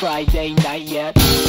Friday night yet.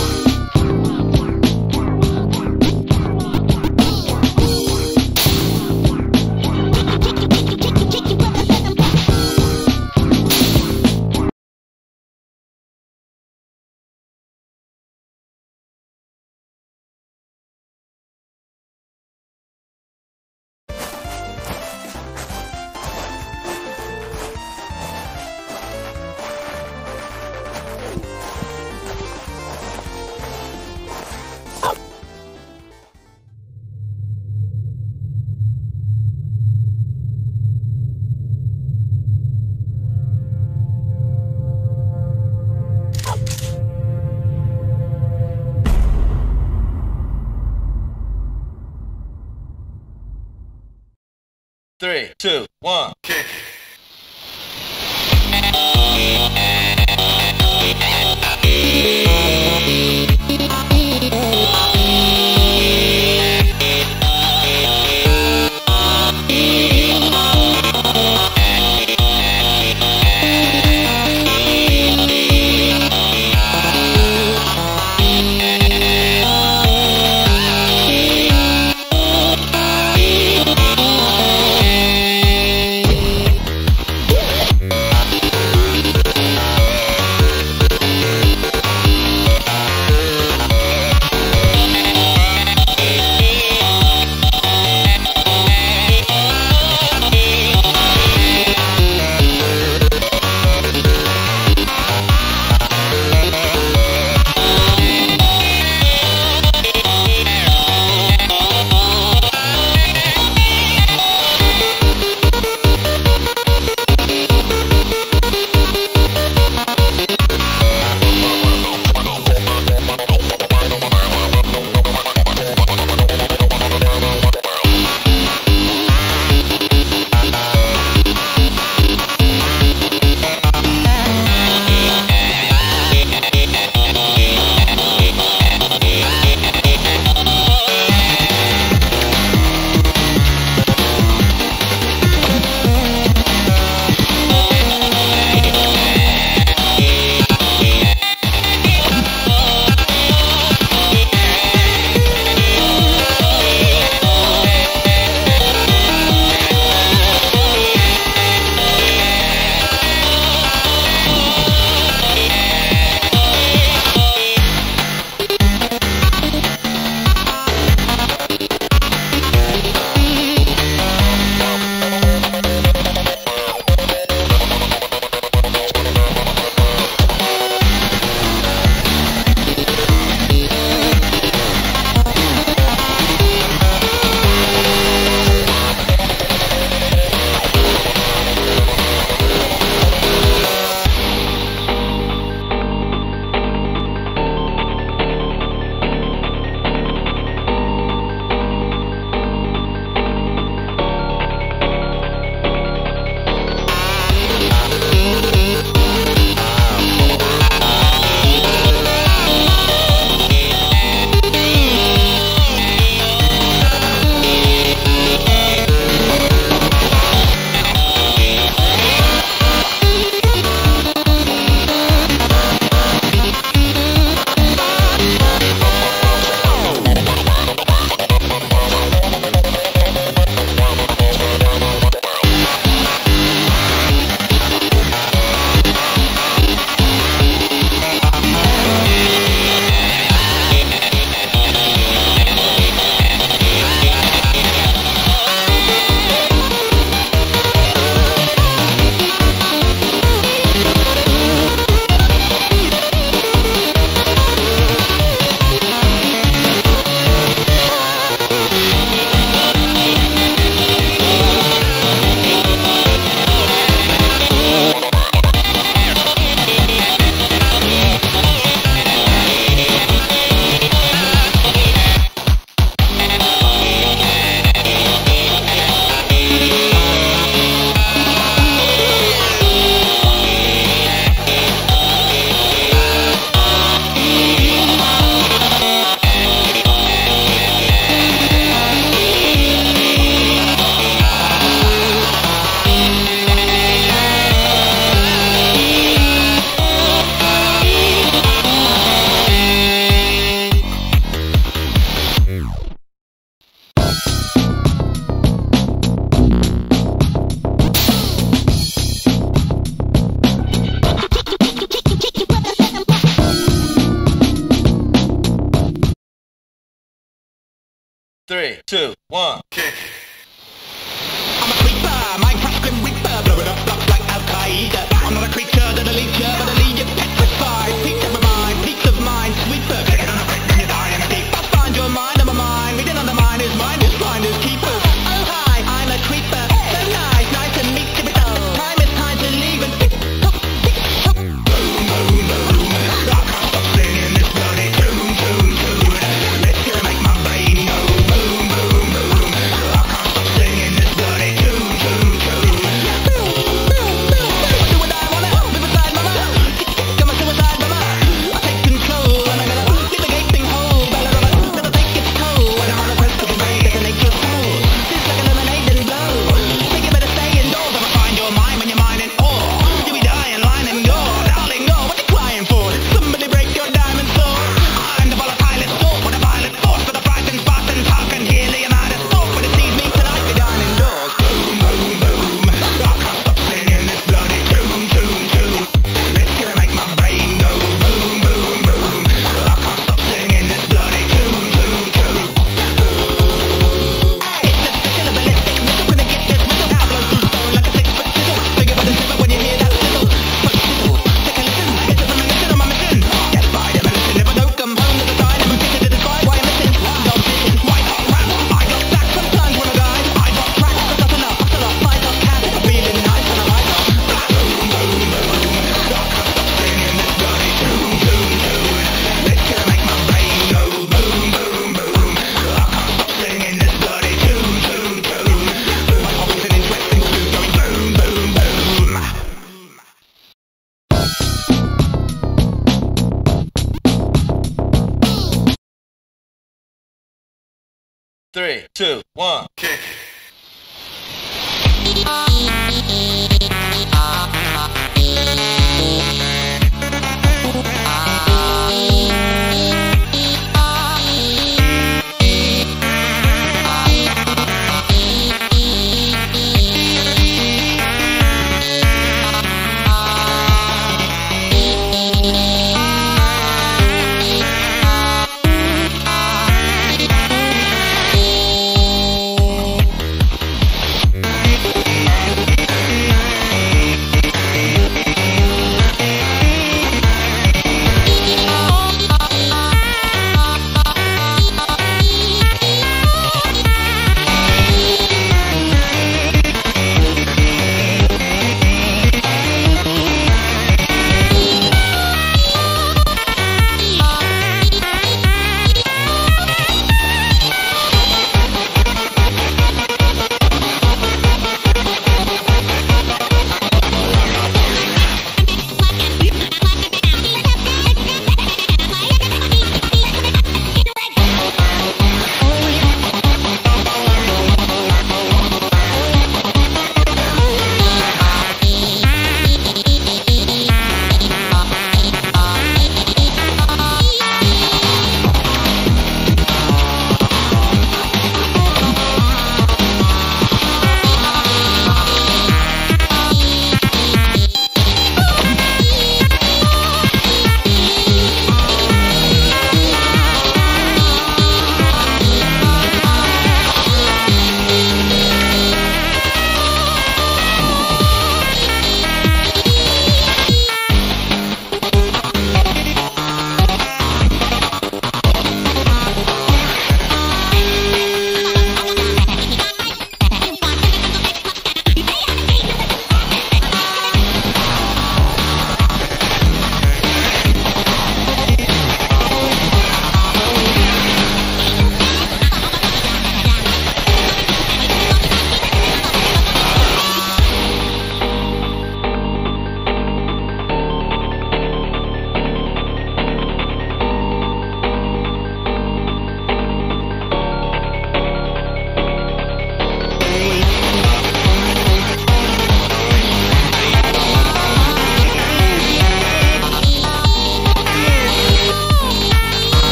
Three, two, one, kick.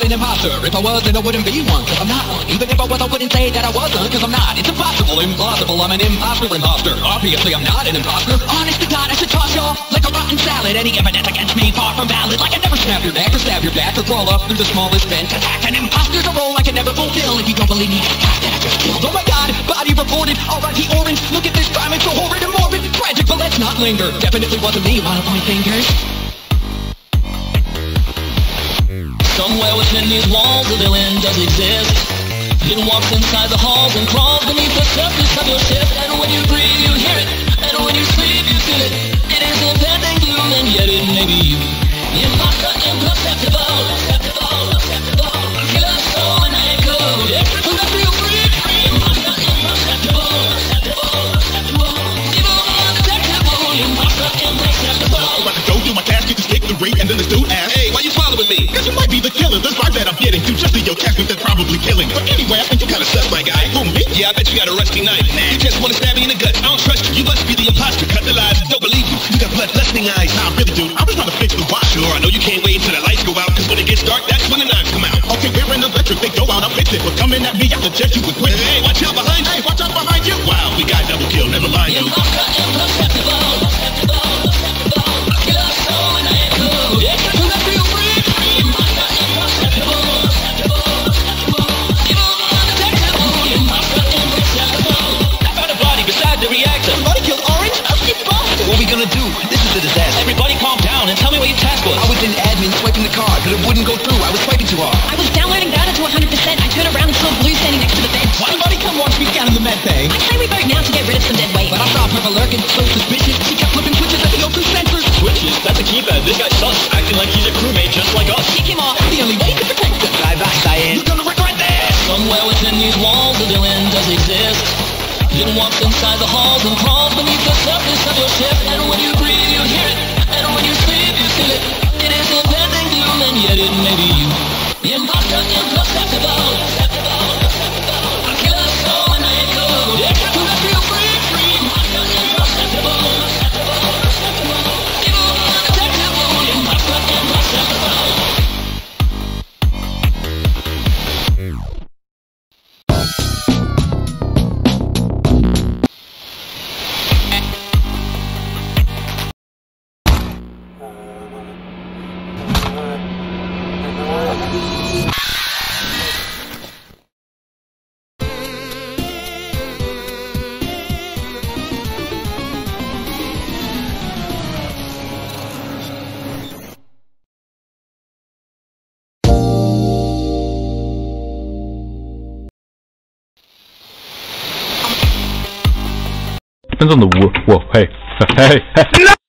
Not an imposter. If I was, then I wouldn't be one. Cause I'm not one. Even if I was, I wouldn't say that I wasn't. Cause I'm not. It's impossible, implausible. I'm an imposter imposter. Obviously, I'm not an imposter. Honest to God, I should toss y'all like a rotten salad. Any evidence against me, far from valid. Like I never snap your neck or stab your back or crawl up through the smallest vent. Attack an imposter's a role I can never fulfill. If you don't believe me, attack that I just killed. Oh my God, body reported. R.I.P. orange. Look at this crime, it's so horrid and morbid. Tragic, but let's not linger. Definitely wasn't me. Wanna point fingers? Somewhere within these walls a villain does exist It walks inside the halls and crawls beneath the surface of your ship. And when you breathe you hear it, and when you sleep you feel it weight. But I saw Purple lurking, so suspicious. She kept flipping switches at the O2 sensors. Switches, that's a keypad This guy's sus, acting like he's a crewmate just like us Kick him off. The only way to protect them. Bye bye, Diane. You're gonna regret this. Somewhere within these walls a villain does exist It walks inside the halls and crawls beneath the surface of your ship And when 真正的无我嘿嘿嘿嘿。